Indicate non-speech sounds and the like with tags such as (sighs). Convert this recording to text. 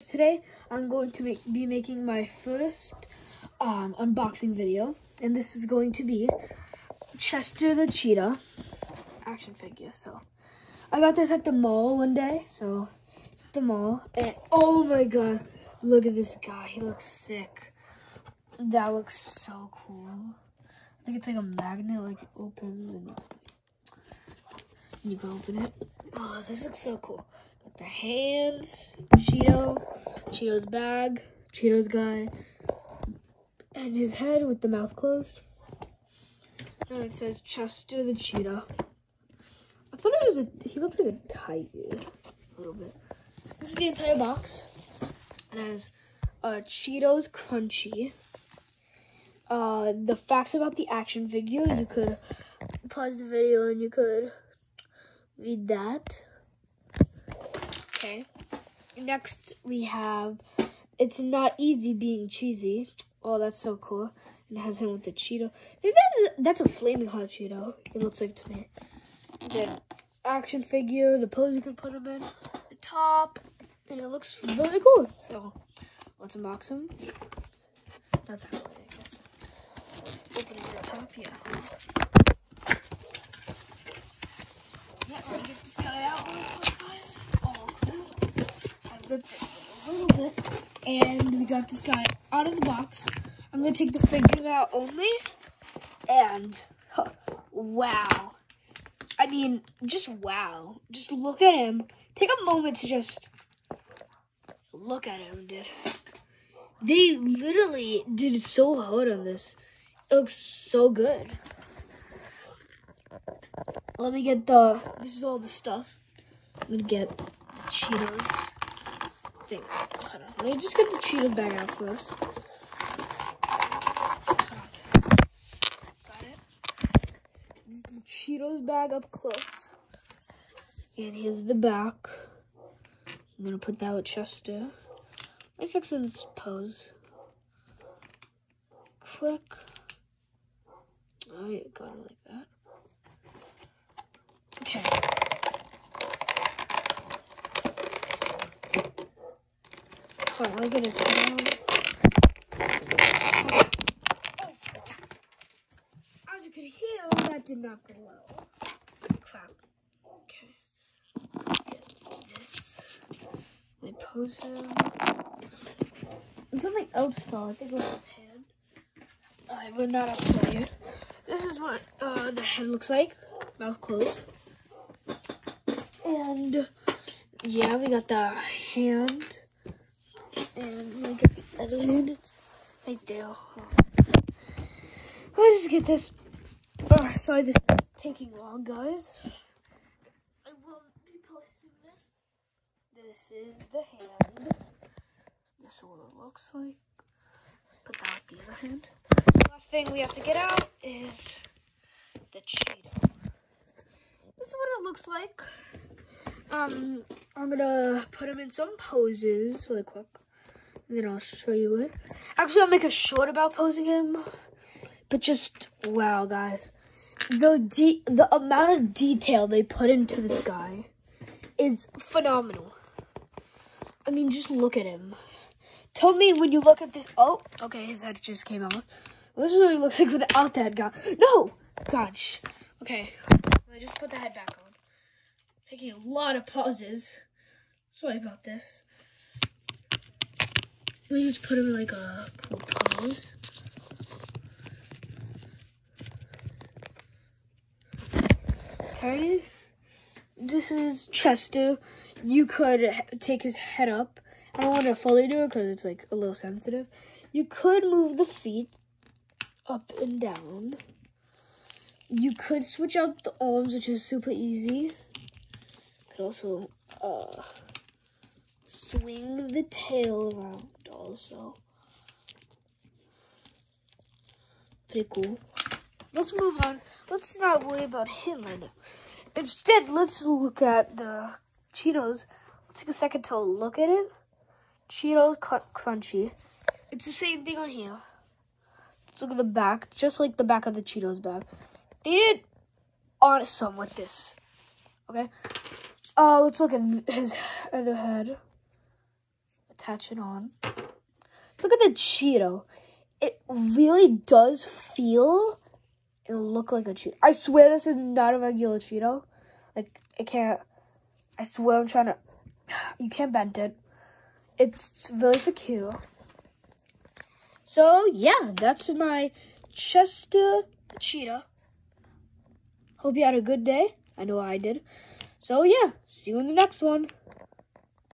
Today I'm going to make, be making my first um, unboxing video and this is going to be Chester the Cheetah action figure. So I got this at the mall one day, so it's at the mall and oh my god, look at this guy, he looks sick. That looks so cool. I think it's like a magnet, like it opens and you can open it. Oh, this looks so cool. The hands, Cheeto, Cheeto's bag, Cheeto's guy, and his head with the mouth closed. And it says Chester the Cheetah. I thought it was a, he looks like a tiger, a little bit. This is the entire box. It has uh, Cheetos Crunchy. Uh, the facts about the action figure, you could pause the video and you could read that. Okay. Next we have It's Not Easy Being Cheesy. Oh, that's so cool. And it has him with the Cheeto. Think that's, that's a flaming hot Cheeto. It looks like to me. Then action figure, the pose you can put him in, the top, and it looks really cool. So let's unbox him. That's that way, I guess. Opening the top, yeah. Yeah, let me get this guy out real quick, guys. Oh, cool. I ripped it a little bit, and we got this guy out of the box. I'm gonna take the figure out only, and huh, (laughs) wow. I mean, just wow. Just look at him. Take a moment to just look at him, dude. They literally did so hard on this. It looks so good. Let me get the, this is all the stuff. I'm gonna get the Cheetos thing. Hold on. Let me just get the Cheetos bag out first. Got it. This the Cheetos bag up close. And here's the back. I'm gonna put that with Chester. Let me fix this pose. Quick. I got it like that. Okay. Me get his. As you can hear, that did not go well. Crap. Okay. Get this. I pose. And something else fell. I think it was his hand. I would not have played. This is what uh, the head looks like. Mouth closed. And yeah, we got the hand. And got the other hand. Right there. Let's just get this. Oh, sorry, this is taking long, guys. I will be posting this. This is the hand. This is what it looks like. Put that with the other hand. Last thing we have to get out is the Cheeto. This is what it looks like. Um, I'm gonna put him in some poses really quick. And then I'll show you it. Actually, I'll make a short about posing him. But just, wow, guys. The de the amount of detail they put into this guy is phenomenal. I mean, just look at him. Tell me when you look at this. Oh, okay, his head just came out. This is what he looks like without that guy. No! Gosh. Okay, I just put the head back on. Taking a lot of pauses. Sorry about this. Me just put him like a cool pose. Okay. This is Chester. You could take his head up. I don't want to fully do it because it's like a little sensitive. You could move the feet up and down. You could switch out the arms, which is super easy. Could also uh, swing the tail around also. Pretty cool. Let's move on. Let's not worry about him right now. Instead, let's look at the Cheetos. Let's take a second to look at it. Cheetos cut crunchy. It's the same thing on here. Let's look at the back, just like the back of the Cheetos bag. They did awesome with this. Okay. Uh, let's look at his other head. Attach it on. Let's look at the Cheeto. It really does feel and look like a Cheeto. I swear this is not a regular Cheeto. Like, it can't, I swear I'm trying (sighs) to, you can't bend it. It's really secure. So, yeah, that's my Chester Cheetah. Hope you had a good day. I know I did. So, yeah, see you in the next one.